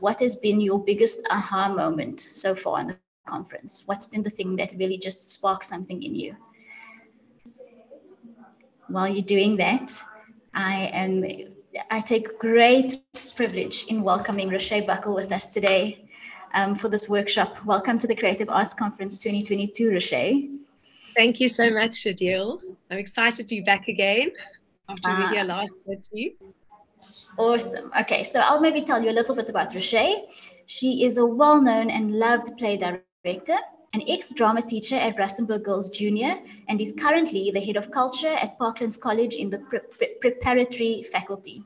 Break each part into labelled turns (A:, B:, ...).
A: what has been your biggest aha moment so far in the conference? What's been the thing that really just sparked something in you? While you're doing that, I am I take great privilege in welcoming Roché Buckle with us today um, for this workshop. Welcome to the Creative Arts Conference 2022, Roché.
B: Thank you so much, Shadil. I'm excited to be back again after uh, we were here ah. last year you.
A: Awesome. Okay, so I'll maybe tell you a little bit about Roché. She is a well-known and loved play director, an ex-drama teacher at Rustenburg Girls Junior, and is currently the head of culture at Parklands College in the pre pre preparatory faculty.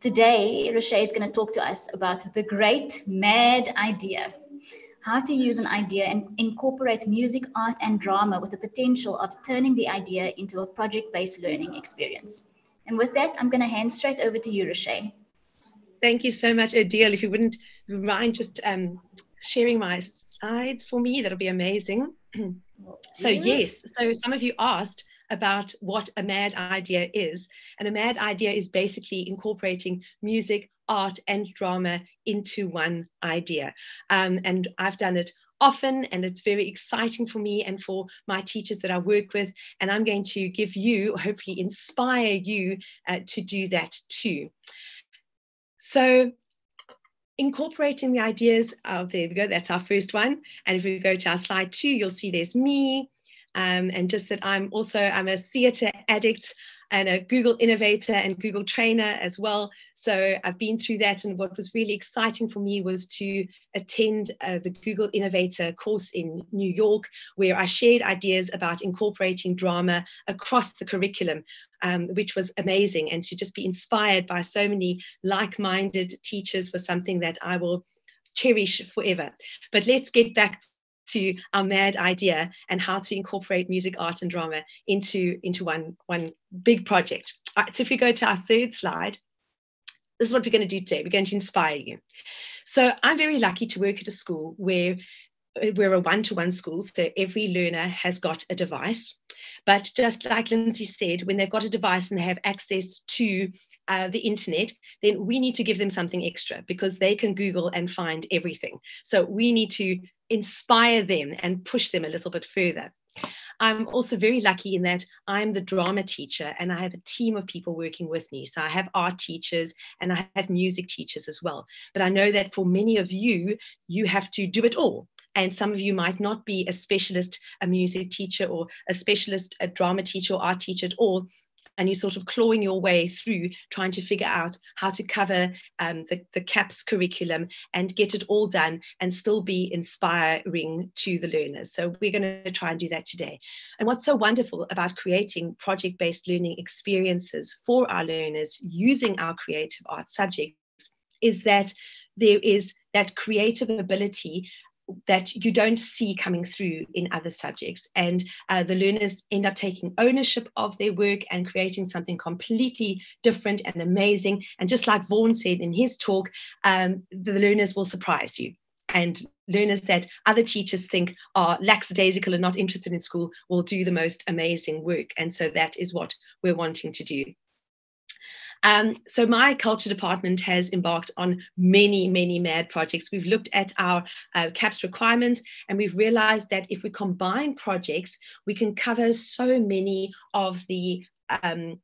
A: Today, Roché is going to talk to us about the great mad idea, how to use an idea and incorporate music, art, and drama with the potential of turning the idea into a project-based learning experience. And with that, I'm going to hand straight over to you, Roché.
B: Thank you so much, Adil. If you wouldn't mind just um, sharing my slides for me, that'll be amazing. so yes, so some of you asked about what a mad idea is. And a mad idea is basically incorporating music, art, and drama into one idea. Um, and I've done it often and it's very exciting for me and for my teachers that I work with. And I'm going to give you, hopefully inspire you uh, to do that too. So incorporating the ideas, oh, there we go, that's our first one. And if we go to our slide two, you'll see there's me. Um, and just that I'm also, I'm a theatre addict and a Google innovator and Google trainer as well. So I've been through that. And what was really exciting for me was to attend uh, the Google Innovator course in New York, where I shared ideas about incorporating drama across the curriculum, um, which was amazing. And to just be inspired by so many like minded teachers was something that I will cherish forever. But let's get back to our mad idea and how to incorporate music, art, and drama into, into one, one big project. Right, so if we go to our third slide, this is what we're going to do today. We're going to inspire you. So I'm very lucky to work at a school where we're a one-to-one school, so every learner has got a device. But just like Lindsay said, when they've got a device and they have access to uh, the internet, then we need to give them something extra because they can Google and find everything. So we need to inspire them and push them a little bit further. I'm also very lucky in that I'm the drama teacher and I have a team of people working with me. So I have art teachers and I have music teachers as well. But I know that for many of you, you have to do it all. And some of you might not be a specialist, a music teacher, or a specialist, a drama teacher, or art teacher at all and you're sort of clawing your way through trying to figure out how to cover um, the, the CAPS curriculum and get it all done and still be inspiring to the learners. So we're going to try and do that today. And what's so wonderful about creating project-based learning experiences for our learners using our creative arts subjects is that there is that creative ability that you don't see coming through in other subjects. And uh, the learners end up taking ownership of their work and creating something completely different and amazing. And just like Vaughan said in his talk, um, the learners will surprise you. And learners that other teachers think are lackadaisical and not interested in school will do the most amazing work. And so that is what we're wanting to do. Um, so my culture department has embarked on many, many MAD projects. We've looked at our uh, CAPS requirements and we've realized that if we combine projects, we can cover so many of the um,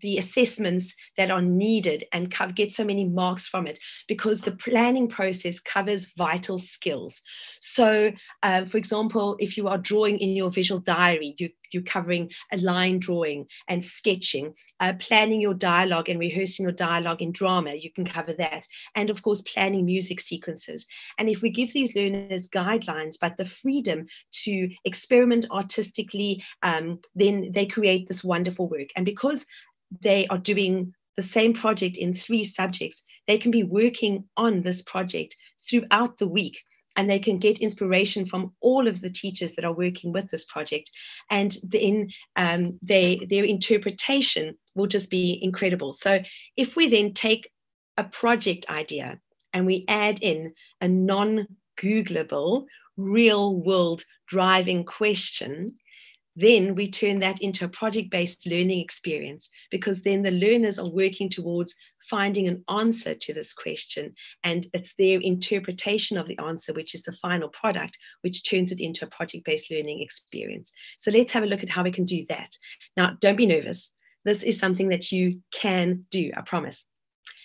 B: the assessments that are needed and get so many marks from it because the planning process covers vital skills. So, uh, for example, if you are drawing in your visual diary, you, you're covering a line drawing and sketching, uh, planning your dialogue and rehearsing your dialogue in drama, you can cover that. And of course, planning music sequences. And if we give these learners guidelines, but the freedom to experiment artistically, um, then they create this wonderful work. And because they are doing the same project in three subjects, they can be working on this project throughout the week and they can get inspiration from all of the teachers that are working with this project. And then um, they, their interpretation will just be incredible. So if we then take a project idea and we add in a non-googleable real world driving question then we turn that into a project based learning experience because then the learners are working towards finding an answer to this question and it's their interpretation of the answer which is the final product which turns it into a project based learning experience. So let's have a look at how we can do that. Now don't be nervous. This is something that you can do i promise.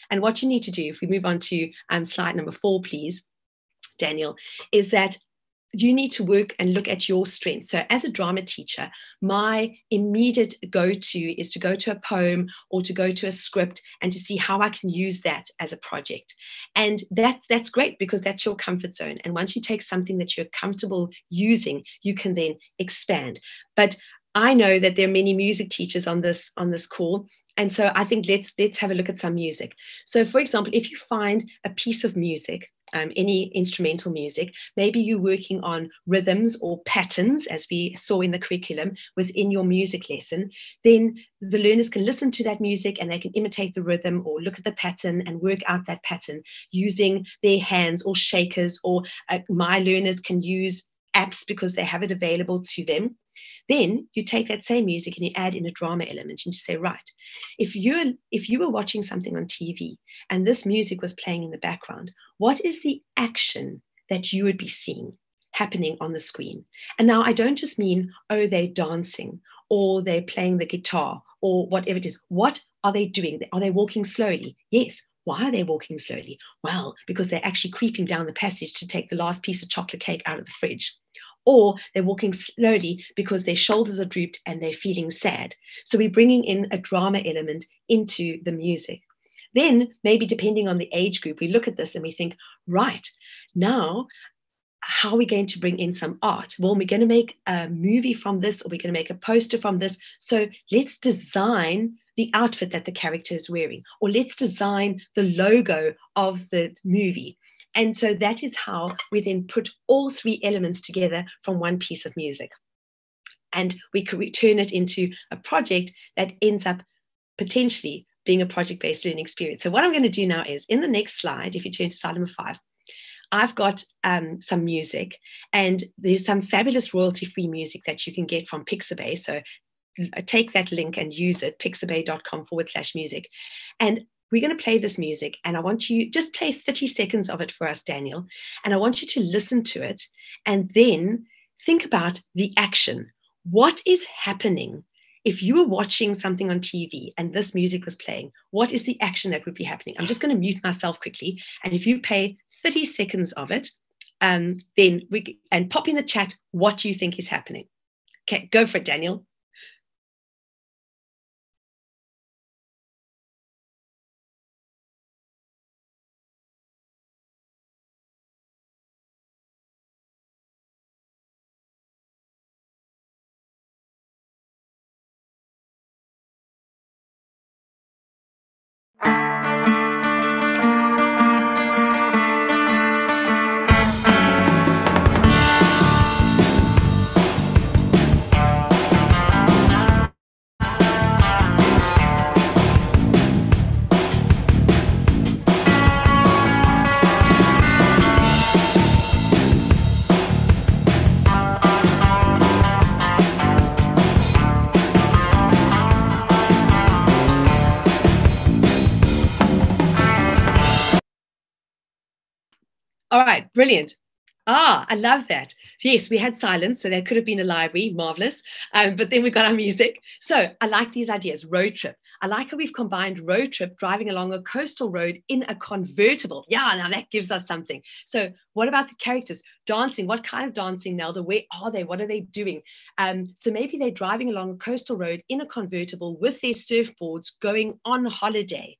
B: And what you need to do if we move on to um, slide number four please daniel is that you need to work and look at your strengths. So, as a drama teacher, my immediate go to is to go to a poem or to go to a script and to see how I can use that as a project. And that, that's great because that's your comfort zone. And once you take something that you're comfortable using, you can then expand. But I know that there are many music teachers on this on this call, and so I think let's let's have a look at some music. So, for example, if you find a piece of music um, any instrumental music. Maybe you're working on rhythms or patterns, as we saw in the curriculum within your music lesson. Then the learners can listen to that music and they can imitate the rhythm or look at the pattern and work out that pattern using their hands or shakers. Or uh, my learners can use apps because they have it available to them. Then you take that same music and you add in a drama element and you say, right, if you're if you were watching something on TV and this music was playing in the background, what is the action that you would be seeing happening on the screen? And now I don't just mean, oh, they're dancing or they're playing the guitar or whatever it is. What are they doing? Are they walking slowly? Yes. Why are they walking slowly? Well, because they're actually creeping down the passage to take the last piece of chocolate cake out of the fridge or they're walking slowly because their shoulders are drooped and they're feeling sad. So we're bringing in a drama element into the music. Then, maybe depending on the age group, we look at this and we think, right, now, how are we going to bring in some art? Well, we're going to make a movie from this, or we're going to make a poster from this. So let's design the outfit that the character is wearing, or let's design the logo of the movie. And so that is how we then put all three elements together from one piece of music. And we could turn it into a project that ends up potentially being a project based learning experience. So, what I'm going to do now is in the next slide, if you turn to slide number five, I've got um, some music, and there's some fabulous royalty free music that you can get from Pixabay. So, take that link and use it pixabay.com forward slash music. And we're going to play this music and I want you just play 30 seconds of it for us, Daniel. And I want you to listen to it and then think about the action. What is happening? If you were watching something on TV and this music was playing, what is the action that would be happening? I'm just going to mute myself quickly. And if you play 30 seconds of it, um, then we and pop in the chat what you think is happening. Okay, go for it, Daniel. Brilliant. Ah, I love that. Yes, we had silence, so there could have been a library, marvelous. Um, but then we got our music. So I like these ideas. Road trip. I like how we've combined road trip, driving along a coastal road in a convertible. Yeah, now that gives us something. So what about the characters? Dancing. What kind of dancing, Nelda? Where are they? What are they doing? Um, so maybe they're driving along a coastal road in a convertible with their surfboards going on holiday.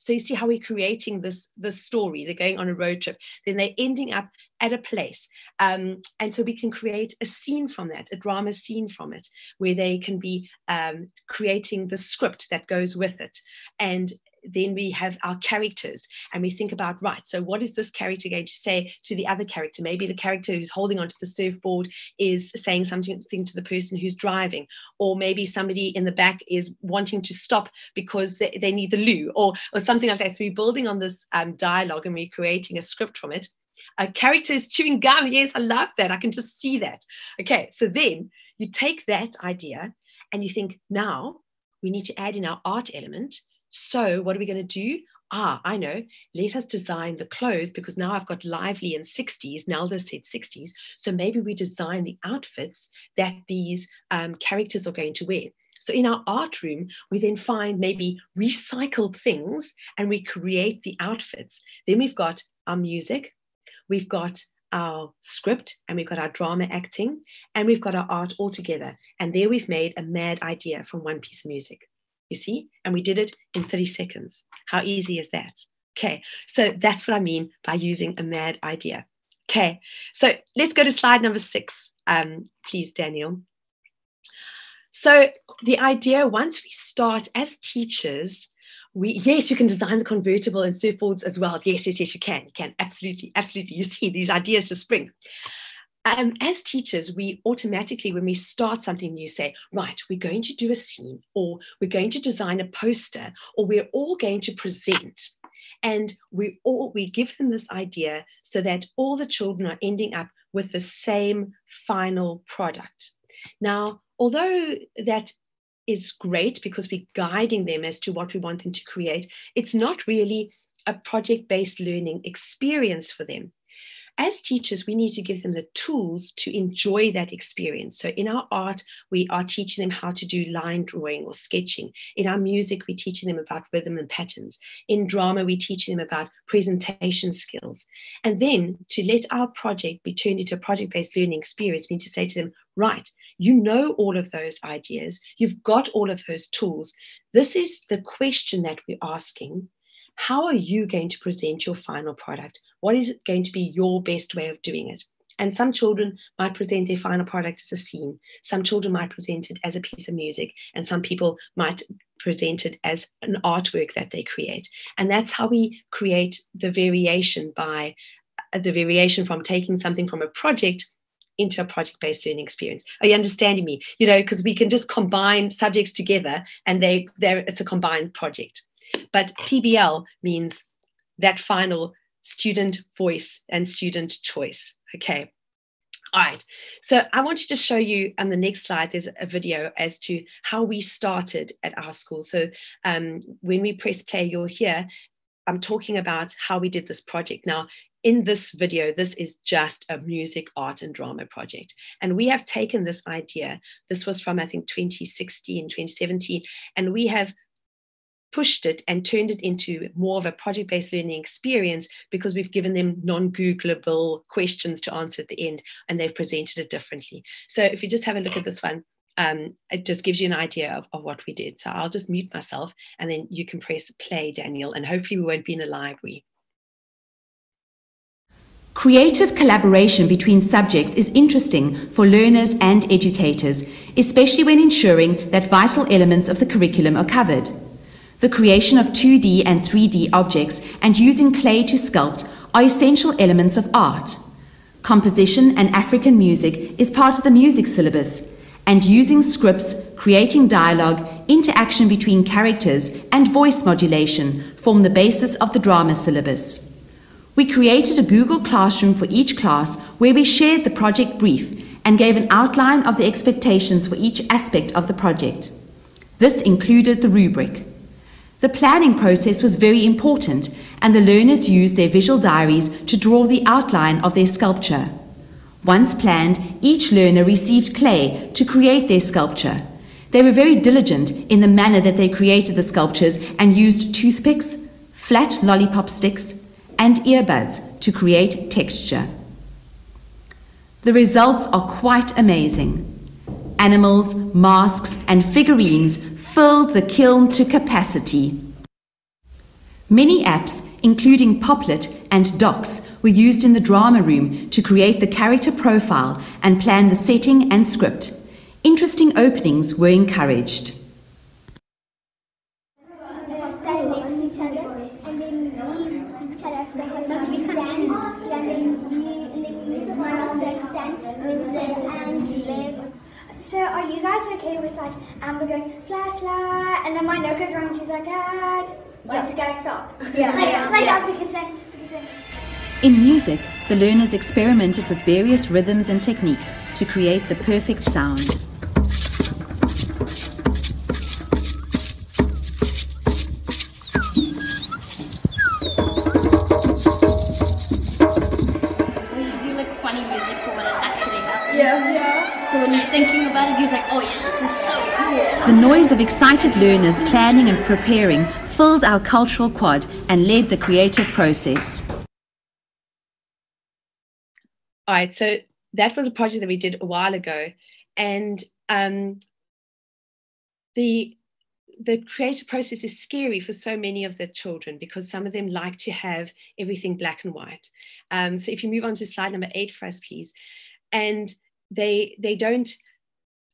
B: So you see how we're creating this, this story. They're going on a road trip, then they're ending up at a place. Um, and so we can create a scene from that, a drama scene from it, where they can be um, creating the script that goes with it. And then we have our characters and we think about right so what is this character going to say to the other character maybe the character who's holding onto the surfboard is saying something to the person who's driving or maybe somebody in the back is wanting to stop because they, they need the loo or or something like that so we're building on this um, dialogue and we're creating a script from it a character is chewing gum yes i love that i can just see that okay so then you take that idea and you think, now we need to add in our art element. So, what are we going to do? Ah, I know. Let us design the clothes because now I've got lively and 60s. Nelda said 60s. So maybe we design the outfits that these um, characters are going to wear. So in our art room, we then find maybe recycled things and we create the outfits. Then we've got our music, we've got our script and we've got our drama acting and we've got our art all together. And there we've made a mad idea from one piece of music. You see? And we did it in 30 seconds. How easy is that? Okay, so that's what I mean by using a mad idea. Okay, so let's go to slide number six, um, please, Daniel. So the idea, once we start as teachers, we yes, you can design the convertible and surfboards as well. Yes, yes, yes, you can. You can absolutely, absolutely. You see these ideas just spring. Um, as teachers, we automatically, when we start something new, say, right, we're going to do a scene, or we're going to design a poster, or we're all going to present. And we all we give them this idea so that all the children are ending up with the same final product. Now, although that is great because we're guiding them as to what we want them to create, it's not really a project based learning experience for them as teachers, we need to give them the tools to enjoy that experience. So, in our art, we are teaching them how to do line drawing or sketching. In our music, we're teaching them about rhythm and patterns. In drama, we're teaching them about presentation skills. And then to let our project be turned into a project based learning experience, we need to say to them, right, you know all of those ideas, you've got all of those tools. This is the question that we're asking how are you going to present your final product? What is going to be your best way of doing it? And some children might present their final product as a scene. Some children might present it as a piece of music. And some people might present it as an artwork that they create. And that's how we create the variation by uh, the variation from taking something from a project into a project-based learning experience. Are you understanding me? You know, because we can just combine subjects together and they they it's a combined project. But PBL means that final student voice and student choice. Okay. All right. So I want to show you on the next slide, there's a video as to how we started at our school. So um, when we press play, you'll hear I'm talking about how we did this project. Now, in this video, this is just a music, art, and drama project. And we have taken this idea, this was from, I think, 2016, 2017, and we have pushed it and turned it into more of a project based learning experience because we've given them non Googleable questions to answer at the end and they've presented it differently. So if you just have a look at this one, um, it just gives you an idea of, of what we did. So I'll just mute myself and then you can press play, Daniel, and hopefully we won't be in a library.
C: Creative collaboration between subjects is interesting for learners and educators, especially when ensuring that vital elements of the curriculum are covered. The creation of 2D and 3D objects and using clay to sculpt are essential elements of art. Composition and African music is part of the music syllabus, and using scripts, creating dialogue, interaction between characters, and voice modulation form the basis of the drama syllabus. We created a Google Classroom for each class where we shared the project brief and gave an outline of the expectations for each aspect of the project. This included the rubric. The planning process was very important, and the learners used their visual diaries to draw the outline of their sculpture. Once planned, each learner received clay to create their sculpture. They were very diligent in the manner that they created the sculptures and used toothpicks, flat lollipop sticks, and earbuds to create texture. The results are quite amazing. Animals, masks, and figurines filled the kiln to capacity. Many apps, including Popplet and Docs, were used in the drama room to create the character profile and plan the setting and script. Interesting openings were encouraged.
D: So are you guys okay with like Amber going flashlight and then my note goes wrong and she's like, ah, yeah. you guys stop? Yeah. like, yeah. like yeah. because then, because then
C: in music, the learners experimented with various rhythms and techniques to create the perfect sound. Of excited learners planning and preparing filled our cultural quad and led the creative process.
B: All right, so that was a project that we did a while ago, and um, the the creative process is scary for so many of the children because some of them like to have everything black and white. Um, so if you move on to slide number eight for us, please, and they they don't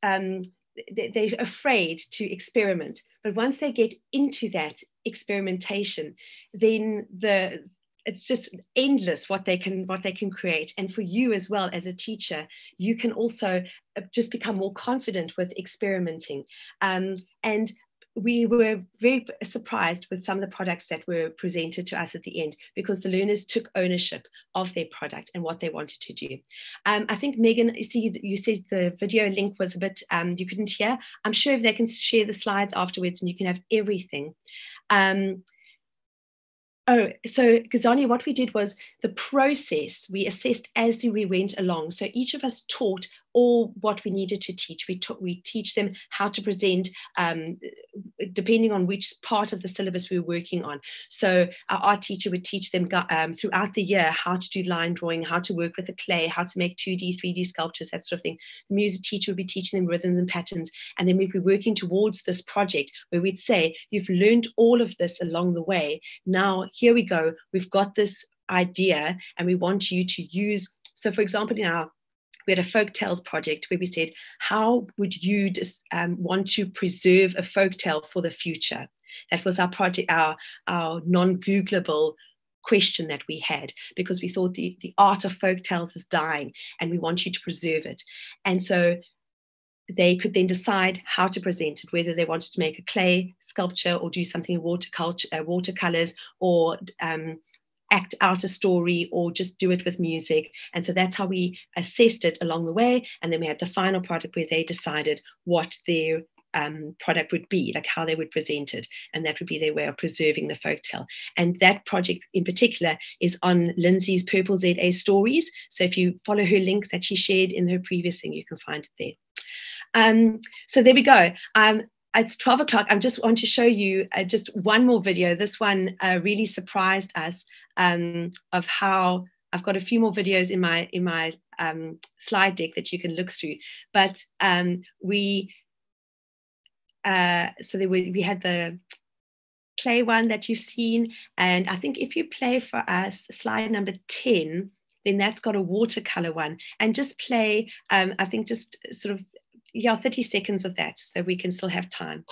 B: um, they're afraid to experiment, but once they get into that experimentation, then the it's just endless what they can what they can create. And for you as well as a teacher you can also uh, just become more confident with experimenting. Um, and we were very surprised with some of the products that were presented to us at the end because the learners took ownership of their product and what they wanted to do. Um, I think Megan, you see, you said the video link was a bit, um, you couldn't hear. I'm sure if they can share the slides afterwards and you can have everything. Um, Oh, so Gazania, what we did was the process we assessed as we went along. So each of us taught all what we needed to teach. We, we teach them how to present um, depending on which part of the syllabus we were working on. So our art teacher would teach them um, throughout the year how to do line drawing, how to work with the clay, how to make 2D, 3D sculptures, that sort of thing. The music teacher would be teaching them rhythms and patterns. And then we'd be working towards this project where we'd say, you've learned all of this along the way. Now, here we go. We've got this idea and we want you to use so for example in our we had a folk tales project where we said, how would you just, um, want to preserve a folk tale for the future? That was our project, our, our non-Googleable question that we had because we thought the, the art of folk tales is dying and we want you to preserve it. And so they could then decide how to present it, whether they wanted to make a clay sculpture or do something in watercolor, uh, watercolors or um, act out a story or just do it with music. And so that's how we assessed it along the way. And then we had the final product where they decided what their um, product would be, like how they would present it. And that would be their way of preserving the folktale. And that project in particular is on Lindsay's Purple ZA Stories. So if you follow her link that she shared in her previous thing, you can find it there. Um, so there we go. Um, it's 12 o'clock. I just want to show you uh, just one more video. This one uh, really surprised us um, of how I've got a few more videos in my in my um, slide deck that you can look through. But um, we uh, so there were, we had the clay one that you've seen, and I think if you play for us slide number 10, then that's got a watercolor one, and just play. Um, I think just sort of yeah, 30 seconds of that so we can still have time.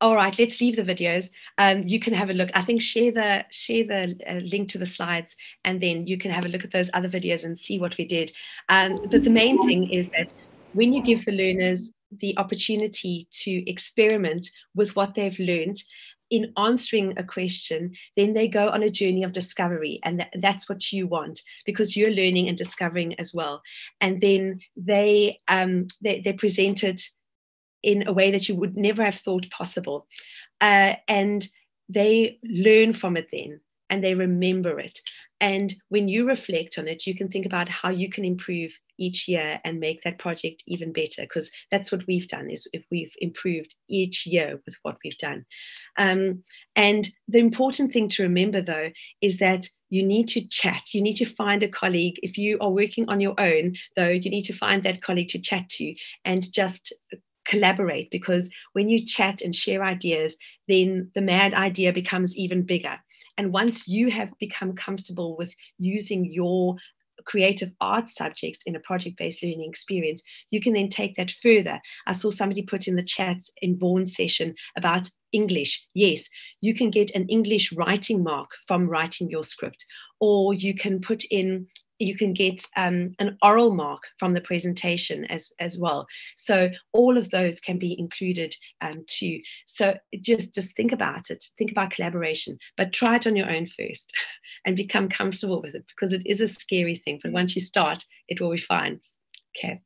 B: all right let's leave the videos. Um, you can have a look. I think share the share the uh, link to the slides and then you can have a look at those other videos and see what we did. Um, but the main thing is that when you give the learners the opportunity to experiment with what they've learned in answering a question, then they go on a journey of discovery. And th- that's what you want because you're learning and discovering as well. And then they, um, they, they present it in a way that you would never have thought possible. Uh, and they learn from it then and they remember it. And when you reflect on it, you can think about how you can improve each year and make that project even better because that's what we've done is if we've improved each year with what we've done. Um, and the important thing to remember though is that you need to chat. You need to find a colleague. If you are working on your own though you need to find that colleague to chat to and just collaborate because when you chat and share ideas then the mad idea becomes even bigger. And once you have become comfortable with using your creative arts subjects in a project-based learning experience, you can then take that further. I saw somebody put in the chat in Vaughan's session about English. Yes, you can get an English writing mark from writing your script, or you can put in you can get um, an oral mark from the presentation as, as well. So all of those can be included um, too. So just, just think about it, think about collaboration, but try it on your own first and become comfortable with it because it is a scary thing. But once you start, it will be fine. Okay.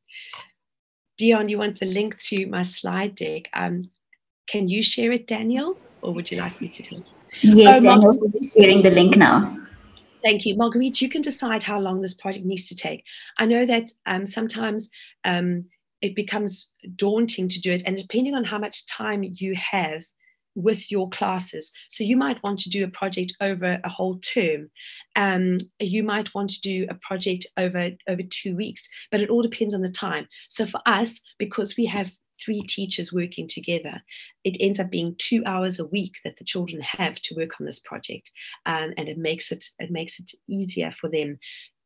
B: Dion, you want the link to my slide deck. Um, can you share it, Daniel, or would you like me to do it?
A: Yes, oh, Daniel's sharing the link now.
B: Thank you. Marguerite, you can decide how long this project needs to take. I know that um, sometimes um, it becomes daunting to do it, and depending on how much time you have, with your classes. So you might want to do a project over a whole term. Um, you might want to do a project over over two weeks, but it all depends on the time. So for us, because we have three teachers working together, it ends up being two hours a week that the children have to work on this project, um, and it makes it it makes it easier for them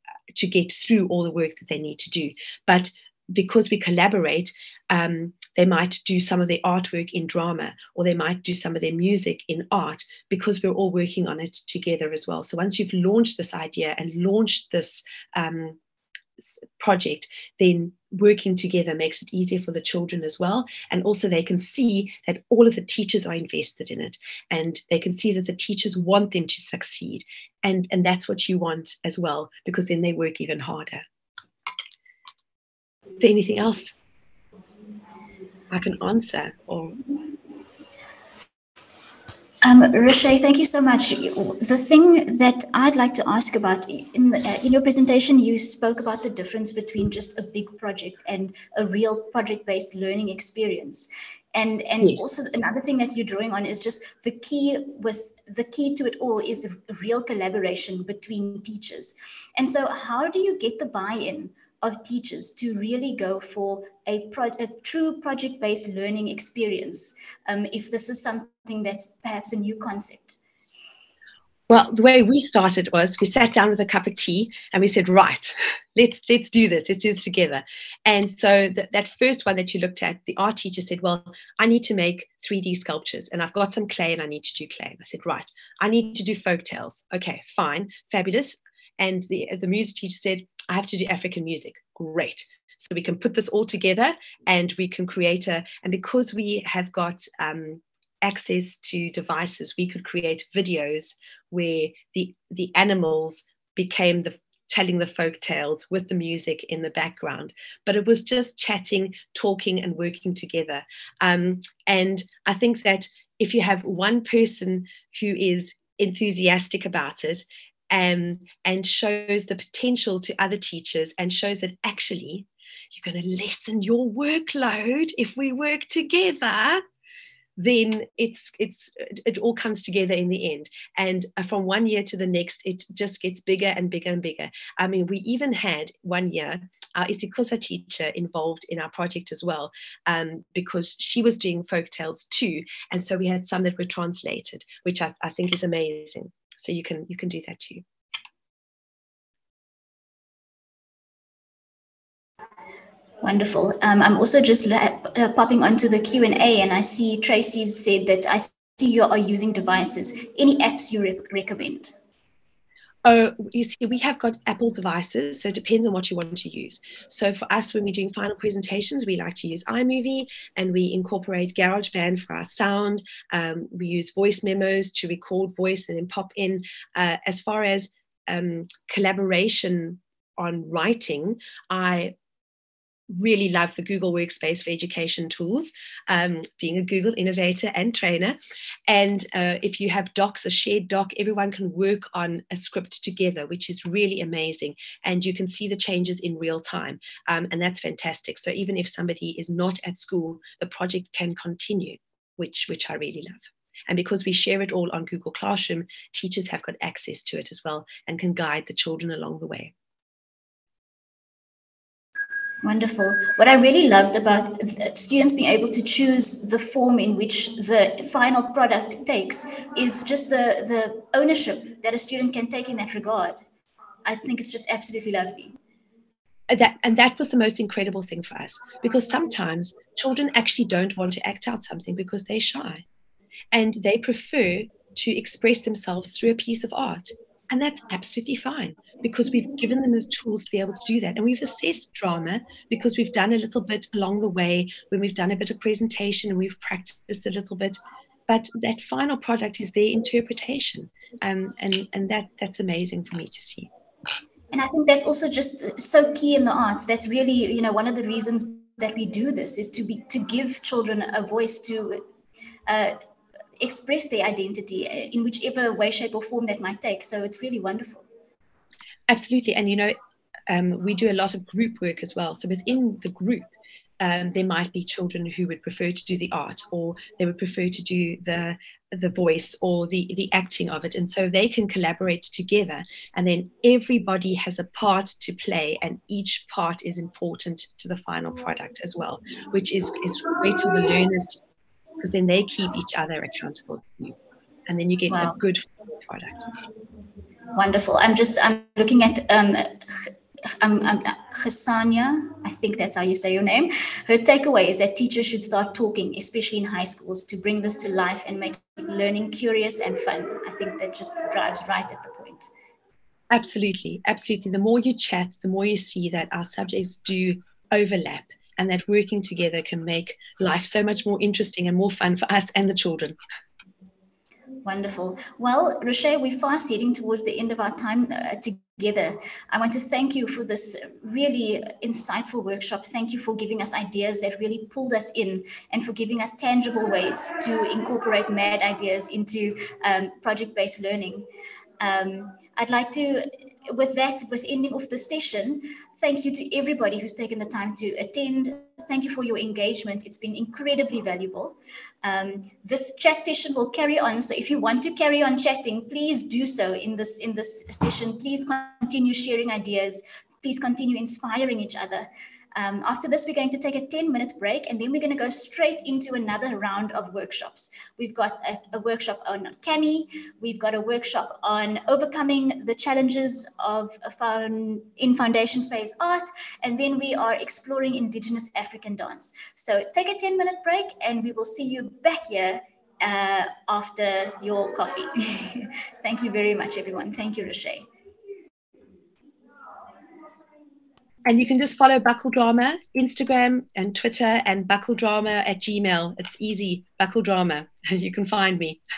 B: uh, to get through all the work that they need to do. But because we collaborate, um, they might do some of their artwork in drama or they might do some of their music in art because we're all working on it together as well. So once you've launched this idea and launched this um, project, then working together makes it easier for the children as well. And also, they can see that all of the teachers are invested in it and they can see that the teachers want them to succeed. And, and that's what you want as well, because then they work even harder. Is there anything else? I can answer or
A: um, Roché, thank you so much. The thing that I'd like to ask about in, the, uh, in your presentation, you spoke about the difference between just a big project and a real project-based learning experience. And and yes. also another thing that you're drawing on is just the key with the key to it all is the real collaboration between teachers. And so, how do you get the buy-in of teachers to really go for a, pro- a true project-based learning experience um, if this is something that's perhaps a new concept?
B: Well, the way we started was we sat down with a cup of tea and we said, right, let's let's do this, let's do this together. And so th- that first one that you looked at, the art teacher said, well, I need to make 3D sculptures and I've got some clay and I need to do clay. And I said, right, I need to do folk tales. Okay, fine, fabulous. And the, the music teacher said, I have to do African music. Great. So we can put this all together and we can create a, and because we have got um, access to devices, we could create videos where the, the animals became the telling the folk tales with the music in the background. But it was just chatting, talking, and working together. Um, and I think that if you have one person who is enthusiastic about it um, and shows the potential to other teachers and shows that actually you're going to lessen your workload if we work together then it's it's it all comes together in the end. And uh, from one year to the next it just gets bigger and bigger and bigger. I mean we even had one year our isiXhosa teacher involved in our project as well um, because she was doing folk tales too. And so we had some that were translated which I, I think is amazing so you can you can do that too.
A: Wonderful. Um, I'm also just uh, popping onto the Q&A and I see Tracy's said that I see you are using devices. Any apps you re recommend?
B: Oh, you see, we have got Apple devices, so it depends on what you want to use. So for us, when we're doing final presentations, we like to use iMovie and we incorporate GarageBand for our sound. Um, we use voice memos to record voice and then pop in. Uh, as far as um, collaboration on writing, I really love the Google Workspace for education tools, um, being a Google innovator and trainer. And uh, if you have docs, a shared doc, everyone can work on a script together, which is really amazing. And you can see the changes in real time. Um, and that's fantastic. So even if somebody is not at school, the project can continue, which, which I really love. And because we share it all on Google Classroom, teachers have got access to it as well and can guide the children along the way.
A: Wonderful. What I really loved about students being able to choose the form in which the final product takes is just the, the ownership that a student can take in that regard. I think it's just absolutely lovely.
B: And That, and that was the most incredible thing for us because sometimes children actually don't want to act out something because they're shy and they prefer to express themselves through a piece of art and that's absolutely fine because we've given them the tools to be able to do that. And we've assessed drama because we've done a little bit along the way when we've done a bit of presentation and we've practiced a little bit. But that final product is their interpretation. Um, and and that, that's amazing for me to see.
A: And I think that's also just so key in the arts. That's really, you know, one of the reasons that we do this is to be to give children a voice to uh, express their identity in whichever way, shape, or form that might take. So it's really wonderful.
B: Absolutely, and you know, um, we do a lot of group work as well. So within the group, um, there might be children who would prefer to do the art or they would prefer to do the the voice or the the acting of it and so they can collaborate together and then everybody has a part to play and each part is important to the final product as well which is is great for the learners because then they keep each other accountable to you and then you get wow. a good product
A: wonderful i'm just i'm looking at um um, um, Hassania, I think that's how you say your name. Her takeaway is that teachers should start talking, especially in high schools, to bring this to life and make learning curious and fun. I think that just drives right at the point.
B: Absolutely, absolutely. The more you chat, the more you see that our subjects do overlap and that working together can make life so much more interesting and more fun for us and the children.
A: Wonderful. Well, Roché, we're fast heading towards the end of our time uh, together. I want to thank you for this really insightful workshop. Thank you for giving us ideas that really pulled us in and for giving us tangible ways to incorporate MAD ideas into um, project-based learning. Um, I'd like to, with that, with ending of the session, thank you to everybody who's taken the time to attend. Thank you for your engagement. It's been incredibly valuable. Um, this chat session will carry on. So if you want to carry on chatting, please do so in this, in this session. Please continue sharing ideas. Please continue inspiring each other. Um, after this, we're going to take a 10 minute break and then we're going to go straight into another round of workshops. We've got a, a workshop on Kami, we've got a workshop on overcoming the challenges of found, in foundation phase art, and then we are exploring Indigenous African dance. So take a 10 minute break and we will see you back here uh, after your coffee. Thank you very much, everyone. Thank you, Roché.
B: And you can just follow Buckle Drama, Instagram and Twitter, and Buckle Drama at Gmail. It's easy, Buckle Drama. You can find me.